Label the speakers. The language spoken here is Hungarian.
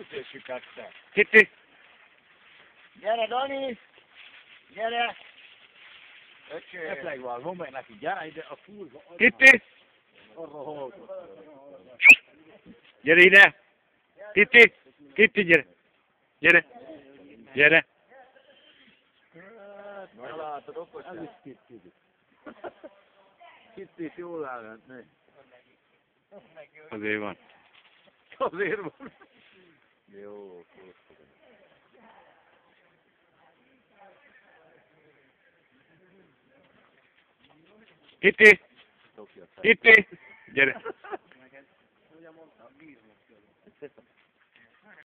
Speaker 1: Ütésüket te.
Speaker 2: Kitti,
Speaker 1: Gyere, Dani! Gyere!
Speaker 3: Öcsém.
Speaker 1: Esetleg van, mondd meg neki, gyere ide a fúrba.
Speaker 2: Kitti,
Speaker 1: Arra hallgat.
Speaker 2: gyere ide. Kitti, Kitti, gyere. Gyere. Gyere.
Speaker 3: Na látod, okos
Speaker 1: Ez is
Speaker 3: lesz.
Speaker 1: Kitty.
Speaker 3: Kittit jól elmentni.
Speaker 2: Azért van.
Speaker 3: Azért van.
Speaker 2: meu
Speaker 3: custo. Iti!
Speaker 2: Iti! Gyere!